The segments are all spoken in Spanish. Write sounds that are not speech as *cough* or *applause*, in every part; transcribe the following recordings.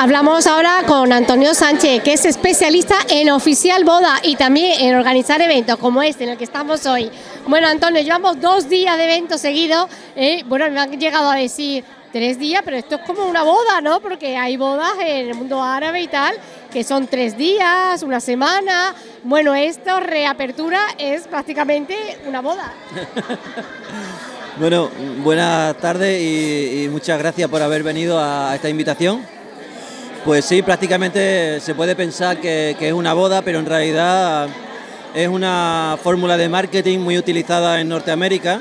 Hablamos ahora con Antonio Sánchez, que es especialista en oficial boda y también en organizar eventos como este en el que estamos hoy. Bueno, Antonio, llevamos dos días de eventos seguidos. ¿eh? bueno, me han llegado a decir tres días, pero esto es como una boda, ¿no? Porque hay bodas en el mundo árabe y tal, que son tres días, una semana. Bueno, esto, reapertura, es prácticamente una boda. *laughs* bueno, buenas tardes y, muchas gracias por haber venido a esta invitación. Pues sí, prácticamente se puede pensar que, es una boda, pero en realidad es una fórmula de marketing muy utilizada en Norteamérica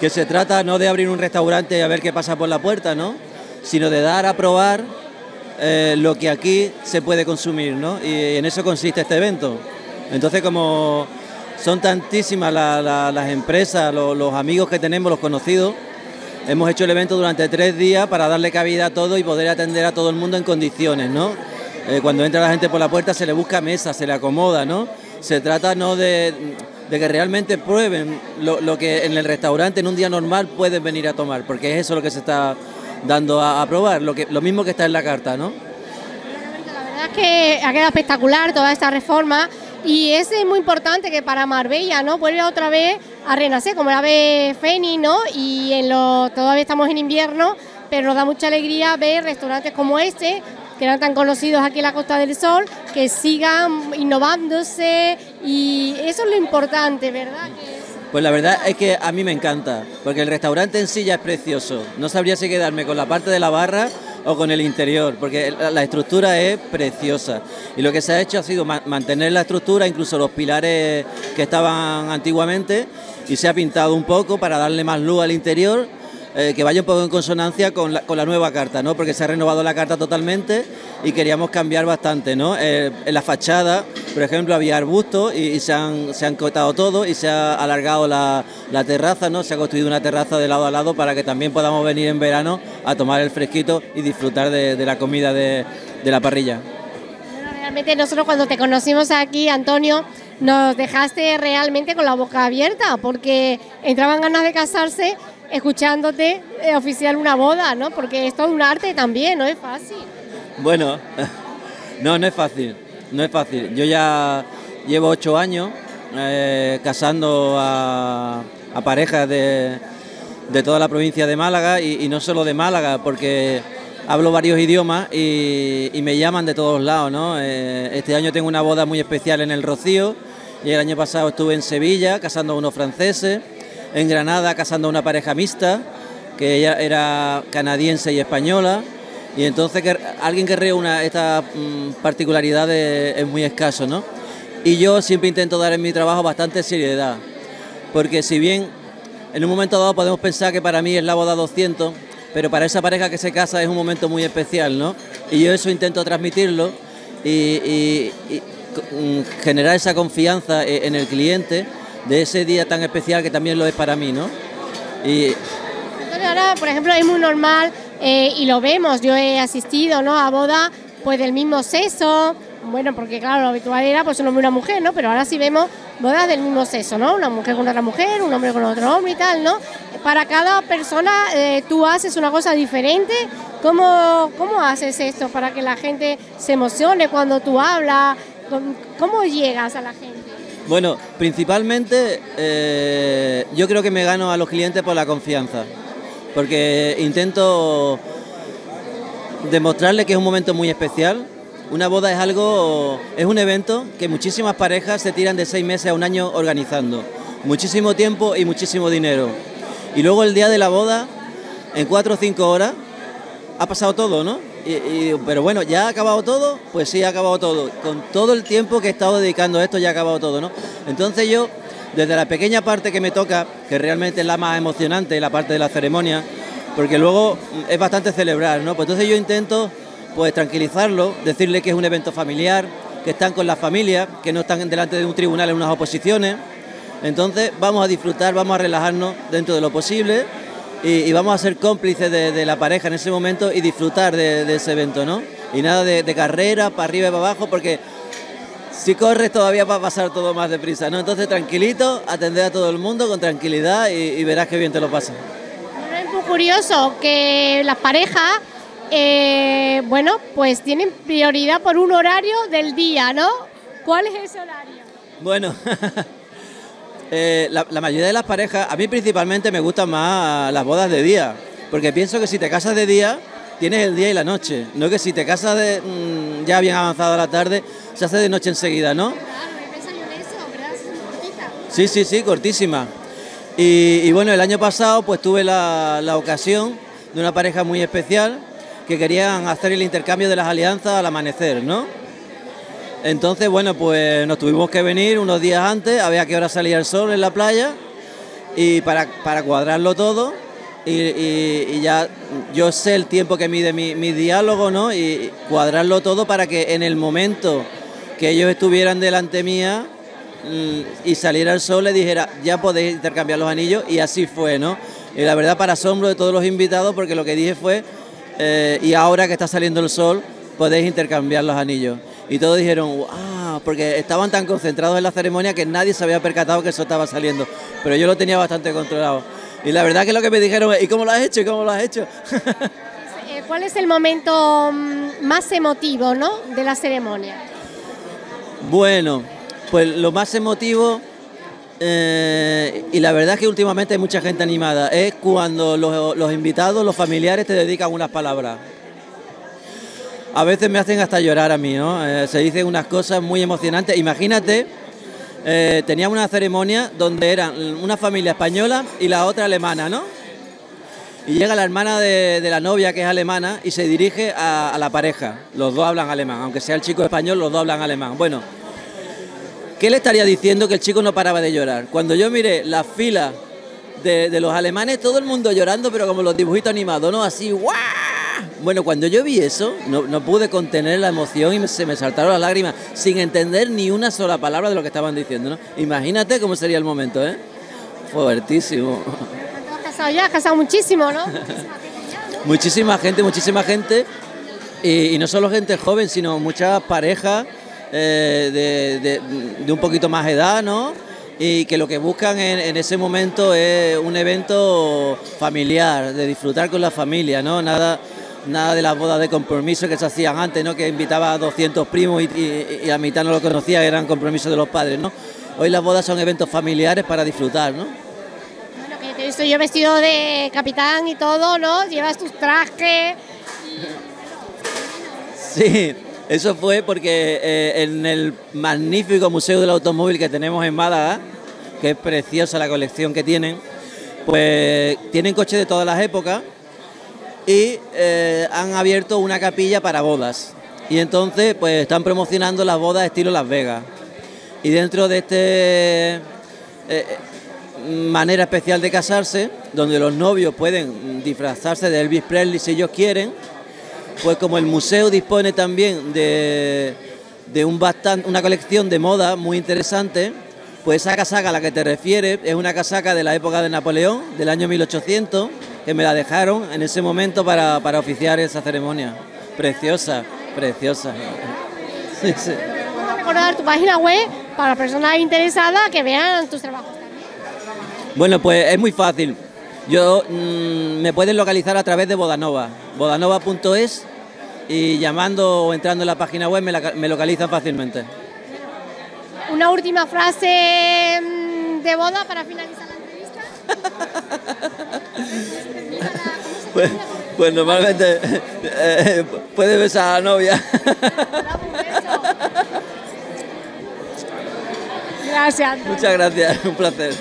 que se trata no de abrir un restaurante y a ver qué pasa por la puerta, ¿no? sino de dar a probar eh, lo que aquí se puede consumir, ¿no? y en eso consiste este evento. Entonces, como son tantísimas las empresas, los, amigos que tenemos, los conocidos, hemos hecho el evento durante tres días para darle cabida a todo y poder atender a todo el mundo en condiciones, ¿no? Eh, cuando entra la gente por la puerta se le busca mesa, se le acomoda, ¿no? Se trata no de de que realmente prueben lo, que en el restaurante en un día normal pueden venir a tomar, porque es eso lo que se está dando a, probar, lo, que, lo mismo que está en la carta, ¿no? La verdad es que ha quedado espectacular toda esta reforma y es muy importante que para Marbella, ¿no? Vuelve otra vez a renacer, como la ve Feni, ¿no? Y en lo, todavía estamos en invierno, pero nos da mucha alegría ver restaurantes como este, que eran tan conocidos aquí en la Costa del Sol, que sigan innovándose y eso es lo importante, ¿verdad? Pues la verdad es que a mí me encanta, porque el restaurante en sí ya es precioso. No sabría si quedarme con la parte de la barra o con el interior, porque la estructura es preciosa. Y lo que se ha hecho ha sido mantener la estructura, incluso los pilares que estaban antiguamente, y se ha pintado un poco para darle más luz al interior eh, que vaya un poco en consonancia con la, con la, nueva carta, ¿no? porque se ha renovado la carta totalmente y queríamos cambiar bastante. ¿no? Eh, en la fachada, por ejemplo, había arbustos y, se, han, se han cortado todo y se ha alargado la, la, terraza, ¿no? se ha construido una terraza de lado a lado para que también podamos venir en verano a tomar el fresquito y disfrutar de, de la comida de, de la parrilla. realmente nosotros cuando te conocimos aquí, Antonio, nos dejaste realmente con la boca abierta porque entraban ganas de casarse escuchándote eh, oficial una boda, ¿no? Porque es todo un arte también, no es fácil. Bueno, *laughs* no, no es fácil, no es fácil. Yo ya llevo ocho años eh, casando a, parejas de, toda la provincia de Málaga y, no solo de Málaga, porque hablo varios idiomas y, me llaman de todos lados, ¿no? Eh, este año tengo una boda muy especial en el Rocío y el año pasado estuve en Sevilla casando a unos franceses en Granada casando a una pareja mixta, que ella era canadiense y española, y entonces que alguien que reúna estas mm, particularidades es muy escaso, ¿no? Y yo siempre intento dar en mi trabajo bastante seriedad, porque si bien en un momento dado podemos pensar que para mí es la boda 200, pero para esa pareja que se casa es un momento muy especial, ¿no? Y yo eso intento transmitirlo y, generar esa confianza e, en el cliente de ese día tan especial que también lo es para mí, ¿no? Y... ahora, por ejemplo, es muy normal eh, y lo vemos, yo he asistido ¿no? a boda pues del mismo sexo, bueno, porque claro, lo habitual era pues un hombre y una mujer, ¿no? Pero ahora sí vemos bodas del mismo sexo, ¿no? Una mujer con otra mujer, un hombre con otro hombre y tal, ¿no? Para cada persona eh, tú haces una cosa diferente. ¿Cómo, ¿Cómo haces esto para que la gente se emocione cuando tú hablas? ¿Cómo llegas a la gente? Bueno, principalmente eh, yo creo que me gano a los clientes por la confianza, porque intento demostrarles que es un momento muy especial. Una boda es algo, es un evento que muchísimas parejas se tiran de seis meses a un año organizando. Muchísimo tiempo y muchísimo dinero. Y luego el día de la boda, en cuatro o cinco horas, ha pasado todo, ¿no? Pero bueno, ¿ya ha acabado todo? Pues sí, ha acabado todo. Con todo el tiempo que he estado dedicando a esto ya ha acabado todo, ¿no? Entonces yo, desde la pequeña parte que me toca, que realmente es la más emocionante, la parte de la ceremonia, porque luego es bastante celebrar, ¿no? Pues entonces yo intento pues tranquilizarlo, decirle que es un evento familiar, que están con la familia, que no están delante de un tribunal en unas oposiciones. Entonces vamos a disfrutar, vamos a relajarnos dentro de lo posible y, vamos a ser cómplices de, la pareja en ese momento y disfrutar de, ese evento, ¿no? Y nada de, carrera, para arriba y para abajo, porque si corres todavía va a pasar todo más deprisa, ¿no? Entonces tranquilito, atender a todo el mundo con tranquilidad y, verás qué bien te lo pasa. es muy curioso que las parejas eh, bueno, pues tienen prioridad por un horario del día, ¿no? ¿Cuál es ese horario? Bueno, *laughs* eh, la, la mayoría de las parejas, a mí principalmente me gustan más las bodas de día, porque pienso que si te casas de día, tienes el día y la noche, no que si te casas de, mm, ya bien avanzado la tarde, se hace de noche enseguida, ¿no? Sí, sí, sí, cortísima. Y, y bueno, el año pasado pues tuve la, la ocasión de una pareja muy especial que querían hacer el intercambio de las alianzas al amanecer, ¿no? Entonces, bueno, pues nos tuvimos que venir unos días antes, a ver a qué hora salía el sol en la playa y para, para cuadrarlo todo y, ya yo sé el tiempo que mide mi, mi diálogo, ¿no? Y cuadrarlo todo para que en el momento que ellos estuvieran delante mía mm, y saliera el sol le dijera, ya podéis intercambiar los anillos y así fue, ¿no? Y la verdad para asombro de todos los invitados porque lo que dije fue, eh, y ahora que está saliendo el sol, podéis intercambiar los anillos. Y todos dijeron, ah, porque estaban tan concentrados en la ceremonia que nadie se había percatado que eso estaba saliendo. Pero yo lo tenía bastante controlado. Y la verdad que lo que me dijeron es, ¿y cómo lo has hecho? ¿Y cómo lo has hecho? *laughs* Eh, ¿Cuál es el momento mm, más emotivo, ¿no? De la ceremonia. Bueno, pues lo más emotivo, eh, y la verdad es que últimamente hay mucha gente animada, es cuando los, los invitados, los familiares te dedican unas palabras. A veces me hacen hasta llorar a mí, ¿no? Eh, se dicen unas cosas muy emocionantes. Imagínate, eh, teníamos una ceremonia donde eran una familia española y la otra alemana, ¿no? Y llega la hermana de, la novia, que es alemana, y se dirige a, a la pareja. Los dos hablan alemán, aunque sea el chico español, los dos hablan alemán. Bueno, ¿qué le estaría diciendo que el chico no paraba de llorar? Cuando yo miré la fila de, de los alemanes, todo el mundo llorando, pero como los dibujitos animados, ¿no? Así, ¡guau! Bueno, cuando yo vi eso, no, no pude contener la emoción y me- se me saltaron las lágrimas, sin entender ni una sola palabra de lo que estaban diciendo, ¿no? Imagínate cómo sería el momento, ¿eh? Fuertísimo. ¿Has casado ya? ¿Has casado muchísimo, no? *laughs* Muchísima gente, muchísima gente, y, y no solo gente joven, sino muchas parejas eh, de, de- de un poquito más edad, ¿no? Y que lo que buscan en, en ese momento es un evento familiar, de disfrutar con la familia, ¿no? Nada, nada de las bodas de compromiso que se hacían antes, ¿no? Que invitaba a 200 primos y, y, y la mitad no lo conocía, eran compromisos de los padres, ¿no? Hoy las bodas son eventos familiares para disfrutar, ¿no? Bueno, que te he visto yo vestido de capitán y todo, ¿no? Llevas tus trajes. Sí, eso fue porque eh, en el magnífico Museo del Automóvil que tenemos en Málaga, que es preciosa la colección que tienen, pues tienen coches de todas las épocas y eh, han abierto una capilla para bodas. Y entonces pues están promocionando las bodas estilo Las Vegas. Y dentro de este eh, manera especial de casarse, donde los novios pueden disfrazarse de Elvis Presley si ellos quieren, pues como el museo dispone también de, de un bastan- una colección de moda muy interesante, pues esa casaca a la que te refieres es una casaca de la época de Napoleón, del año 1800, que me la dejaron en ese momento para, para oficiar esa ceremonia. Preciosa, preciosa. *laughs* Sí, sí. Vamos a recordar tu página web para personas interesadas que vean tus trabajos también. Bueno, pues es muy fácil. Yo mm, me pueden localizar a través de Bodanova, bodanova.es y llamando o entrando en la página web me, la- me localizan fácilmente. Una última frase mm, de boda para finalizar la entrevista. *laughs* Pues, pues normalmente eh, puede besar a la novia. Gracias. Muchas gracias, un placer.